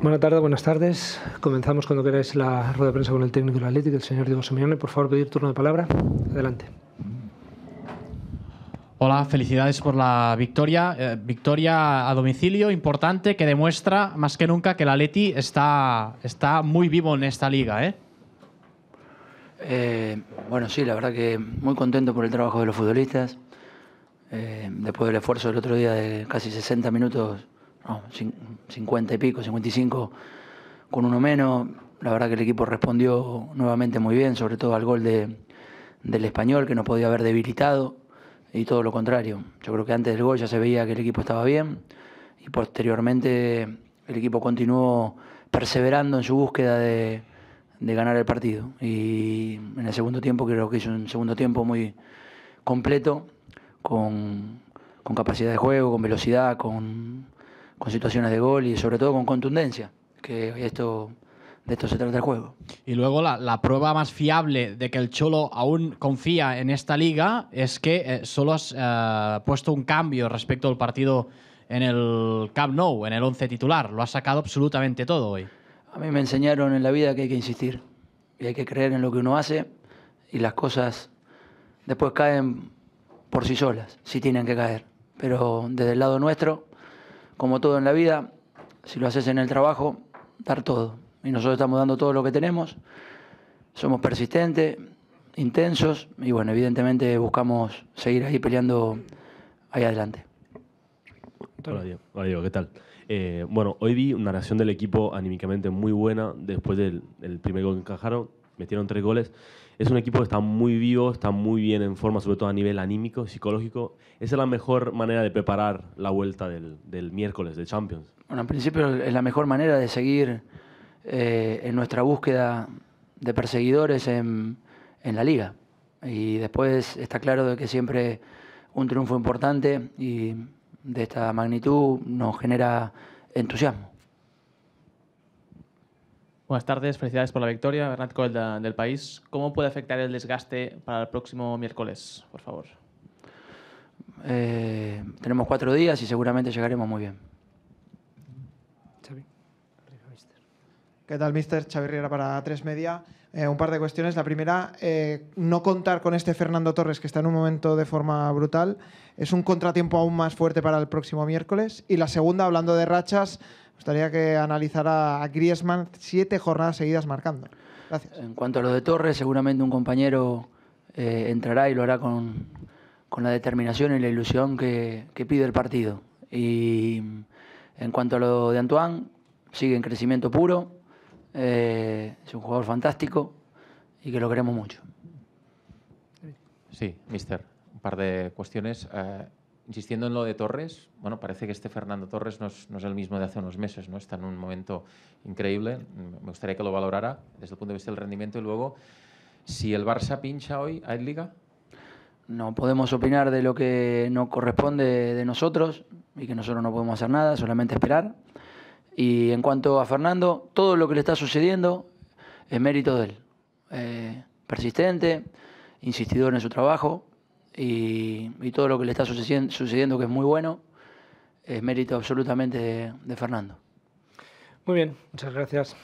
Buenas tardes, buenas tardes. Comenzamos cuando queráis la rueda de prensa con el técnico del Atlético, el señor Diego Simeone. Por favor, pedir turno de palabra. Adelante. Hola, felicidades por la victoria. Eh, victoria a domicilio importante que demuestra más que nunca que el Atleti está, está muy vivo en esta liga. ¿eh? Eh, bueno, sí, la verdad que muy contento por el trabajo de los futbolistas. Eh, después del esfuerzo del otro día de casi 60 minutos, no, 50 y pico, 55, con uno menos, la verdad que el equipo respondió nuevamente muy bien, sobre todo al gol de, del español que nos podía haber debilitado y todo lo contrario. Yo creo que antes del gol ya se veía que el equipo estaba bien y posteriormente el equipo continuó perseverando en su búsqueda de, ganar el partido. Y en el segundo tiempo creo que hizo un segundo tiempo muy completo, con, capacidad de juego, con velocidad, con, con situaciones de gol y sobre todo con contundencia, que esto de esto se trata el juego. Y luego la, prueba más fiable de que el Cholo aún confía en esta liga es que eh, solo has eh, puesto un cambio respecto al partido en el Camp Nou, en el 11 titular. Lo has sacado absolutamente todo hoy. A mí me enseñaron en la vida que hay que insistir y hay que creer en lo que uno hace y las cosas después caen por sí solas, si tienen que caer. Pero desde el lado nuestro, como todo en la vida, si lo haces en el trabajo, dar todo y nosotros estamos dando todo lo que tenemos. Somos persistentes, intensos y bueno, evidentemente buscamos seguir ahí peleando ahí adelante. Hola Diego, ¿qué tal? Eh, bueno, hoy vi una reacción del equipo anímicamente muy buena después del, primer gol que encajaron, metieron tres goles. Es un equipo que está muy vivo, está muy bien en forma, sobre todo a nivel anímico, psicológico. Esa es la mejor manera de preparar la vuelta del, del miércoles de Champions. Bueno, en principio es la mejor manera de seguir eh, en nuestra búsqueda de perseguidores en, en, la liga. Y después está claro de que siempre un triunfo importante y de esta magnitud nos genera entusiasmo. Buenas tardes, felicidades por la victoria. Bernat Coel del País. ¿Cómo puede afectar el desgaste para el próximo miércoles, por favor? Eh, tenemos cuatro días y seguramente llegaremos muy bien. ¿Qué tal, mister? Xavi Riera para Tres Media. Eh, un par de cuestiones. La primera, eh, no contar con este Fernando Torres, que está en un momento de forma brutal, es un contratiempo aún más fuerte para el próximo miércoles. Y la segunda, hablando de rachas, gustaría que analizara a Griezmann siete jornadas seguidas marcando. Gracias. En cuanto a lo de Torres, seguramente un compañero eh, entrará y lo hará con, la determinación y la ilusión que, que pide el partido. Y en cuanto a lo de Antoine, sigue en crecimiento puro eh, es un jugador fantástico y que lo queremos mucho. Sí, mister. Un par de cuestiones. Eh, insistiendo en lo de Torres, bueno, parece que este Fernando Torres no es, el mismo de hace unos meses, ¿no? Está en un momento increíble. Me gustaría que lo valorara desde el punto de vista del rendimiento. Y luego, si el Barça pincha hoy, ¿hay liga? No podemos opinar de lo que no corresponde de nosotros y que nosotros no podemos hacer nada, solamente esperar. Y en cuanto a Fernando, todo lo que le está sucediendo es mérito de él. Eh, persistente, insistidor en su trabajo y, todo lo que le está sucediendo, que es muy bueno, es mérito absolutamente de Fernando. Muy bien, muchas gracias.